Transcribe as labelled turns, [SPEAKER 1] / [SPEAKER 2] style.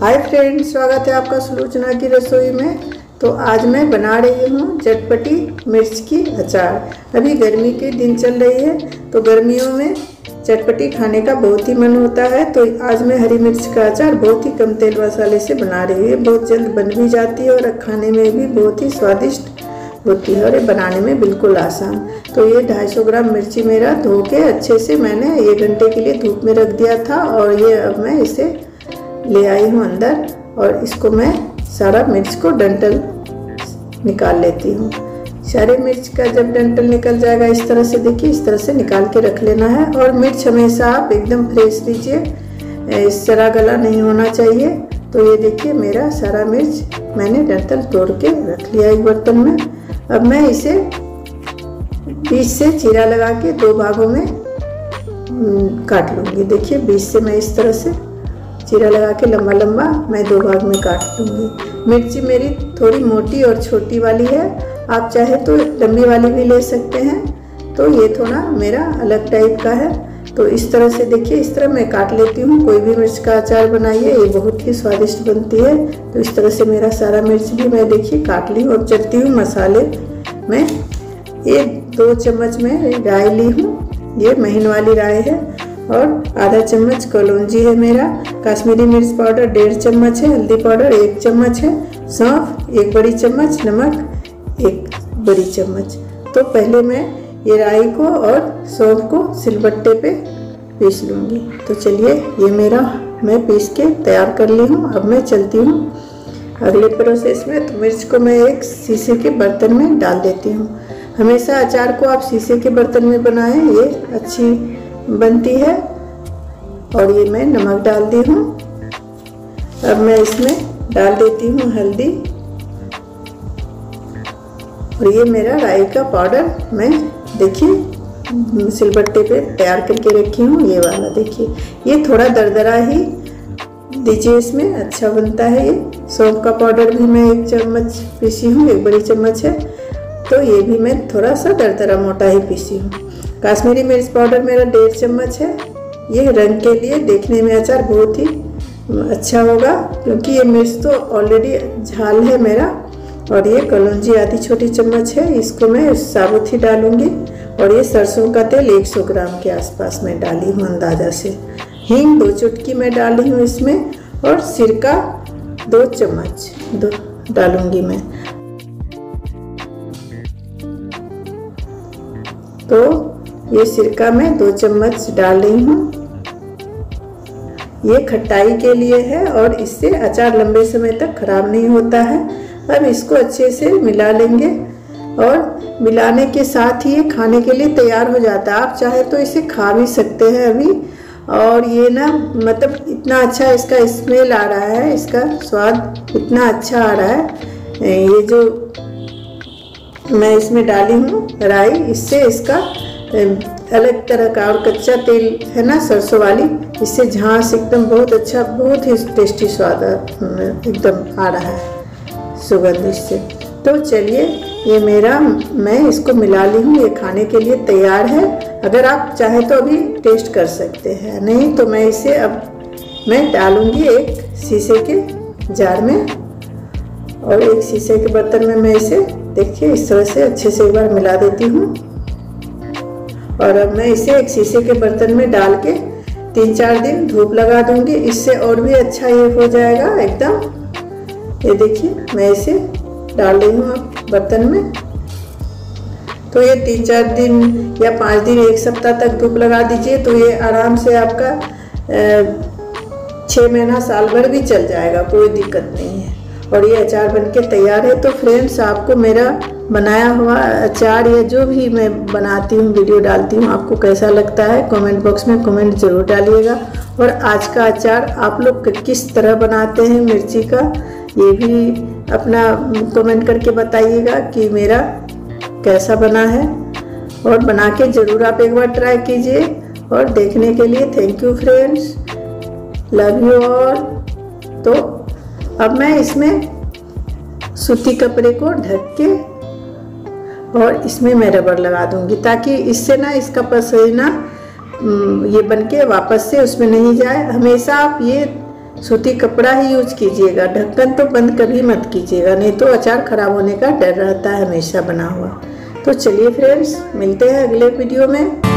[SPEAKER 1] Hi friends, स्वागत है आपका सुलोचना की रसोई में। तो आज मैं बना रही हूँ चटपटी मिर्च की अचार। अभी गर्मी के दिन चल रही है तो गर्मियों में चटपटी खाने का बहुत ही मन होता है। तो आज मैं हरी मिर्च का अचार बहुत ही कम तेल मसाले से बना रही हूँ। बहुत जल्द बन भी जाती है और खाने में भी बहुत ही स्वादिष्ट होती है और ये बनाने में बिल्कुल आसान। तो ये 250 ग्राम मिर्ची मेरा धो के अच्छे से मैंने एक घंटे के लिए धूप में रख दिया था और ये अब मैं इसे ले आई हूँ अंदर और इसको मैं सारा मिर्च को डंटल निकाल लेती हूँ। सारे मिर्च का जब डंटल निकल जाएगा इस तरह से देखिए, इस तरह से निकाल के रख लेना है और मिर्च हमेशा आप एकदम फ्रेश लीजिए। इस तरह गला नहीं होना चाहिए। तो ये देखिए, मेरा सारा मिर्च मैंने डंटल तोड़ के रख लिया एक बर्तन में। अब मैं इसे बीच से चीरा लगा के दो भागों में काट लूँगी। देखिए बीच से मैं इस तरह से चीरा लगा के लंबा लंबा मैं दो भाग में काट लूँगी मिर्ची मेरी थोड़ी मोटी और छोटी वाली है। आप चाहे तो लंबी वाली भी ले सकते हैं। तो ये थोड़ा मेरा अलग टाइप का है। तो इस तरह से देखिए, इस तरह मैं काट लेती हूँ। कोई भी मिर्च का अचार बनाइए, ये बहुत ही स्वादिष्ट बनती है। तो इस तरह से मेरा सारा मिर्च भी मैं देखिए काट ली और चलती हूँ मसाले। मैं ये दो चम्मच में राय ली हूँ। ये महीन वाली राय है और आधा चम्मच कलौजी है मेरा। काश्मीरी मिर्च पाउडर डेढ़ चम्मच है हल्दी पाउडर एक चम्मच है सौंफ एक बड़ी चम्मच नमक एक बड़ी चम्मच तो पहले मैं ये राई को और सौंफ को सिलबट्टे पे पीस लूँगी तो चलिए ये मेरा मैं पीस के तैयार कर ली हूँ अब मैं चलती हूँ अगले प्रोसेस में तो मिर्च को मैं एक शीशे के बर्तन में डाल देती हूँ हमेशा अचार को आप शीशे के बर्तन में बनाएँ ये अच्छी बनती है और ये मैं नमक डाल दी हूँ। अब मैं इसमें डाल देती हूँ हल्दी। और ये मेरा राई का पाउडर मैं देखिए सिलबट्टे पे तैयार करके रखी हूँ, ये वाला देखिए। ये थोड़ा दरदरा ही, दीजिए इसमें अच्छा बनता है ये। सौंफ का पाउडर भी मैं एक चम्मच पीसी हूँ, एक बड़ी चम्मच है। तो ये भी मैं थोड़ा सा दरदरा मोटा ही पीसी हूँ। काश्मीरी मिर्च पाउडर मेरा डेढ़ चम्मच है। ये रंग के लिए देखने में अचार बहुत ही अच्छा होगा, क्योंकि ये मिर्च तो ऑलरेडी झाल है मेरा, और ये कलौजी आधी छोटी चम्मच है, इसको मैं साबुत ही डालूँगी, और ये सरसों का तेल 100 ग्राम के आसपास मैं डाली हूँ अंदाज़ा से। हींग दो चुटकी मैं डाली हूँ इसमें, और सिरका दो चम्मच दो डालूँगी मैं। तो ये सिरका मैं दो चम्मच डाल रही हूँ। ये खट्टाई के लिए है और इससे अचार लंबे समय तक खराब नहीं होता है। अब इसको अच्छे से मिला लेंगे और मिलाने के साथ ही ये खाने के लिए तैयार हो जाता है। आप चाहे तो इसे खा भी सकते हैं अभी। और ये ना मतलब इतना अच्छा इसका स्मेल आ रहा है, इसका स्वाद इतना अच्छा आ रहा है। ये जो मैं इसमें डाली हूँ राई, इससे इसका अलग तरह का और कच्चा तेल, है ना, सरसों वाली? इससे झांस एकदम बहुत अच्छा बहुत ही टेस्टी स्वाद एकदम आ रहा है सुगंध इससे। तो चलिए, ये मेरा, मैं इसको मिला ली हूँ, ये खाने के लिए तैयार है। अगर आप चाहे तो अभी टेस्ट कर सकते हैं, नहीं तो मैं इसे अब, मैं डालूँगी एक शीशे के जार में और एक शीशे के बर्तन में मैं इसे, देखिए, इस तरह से अच्छे से एक बार मिला देती हूँ। और अब मैं इसे एक शीशे के बर्तन में डाल के तीन चार दिन धूप लगा दूँगी। इससे और भी अच्छा ये हो जाएगा एकदम। ये देखिए, मैं इसे डाल रही हूँ अब बर्तन में। तो ये तीन चार दिन या पाँच दिन, एक सप्ताह तक धूप लगा दीजिए तो ये आराम से आपका छः महीना, साल भर भी चल जाएगा, कोई दिक्कत नहीं है। और ये अचार बन के तैयार है। तो फ्रेंड्स आपको मेरा बनाया हुआ अचार या जो भी मैं बनाती हूँ वीडियो डालती हूँ, आपको कैसा लगता है कमेंट बॉक्स में कमेंट ज़रूर डालिएगा। और आज का अचार आप लोग किस तरह बनाते हैं मिर्ची का, ये भी अपना कमेंट करके बताइएगा कि मेरा कैसा बना है। और बना के ज़रूर आप एक बार ट्राई कीजिए। और देखने के लिए thank you friends love you all तो अब मैं इसमें सूती कपड़े को ढक के और इसमें मैं रबड़ लगा दूँगी ताकि इससे ना इसका पसीना ये बन के वापस से उसमें नहीं जाए। हमेशा आप ये सूती कपड़ा ही यूज़ कीजिएगा। ढक्कन तो बंद कभी मत कीजिएगा, नहीं तो अचार खराब होने का डर रहता है हमेशा बना हुआ। तो चलिए फ्रेंड्स, मिलते हैं अगले वीडियो में।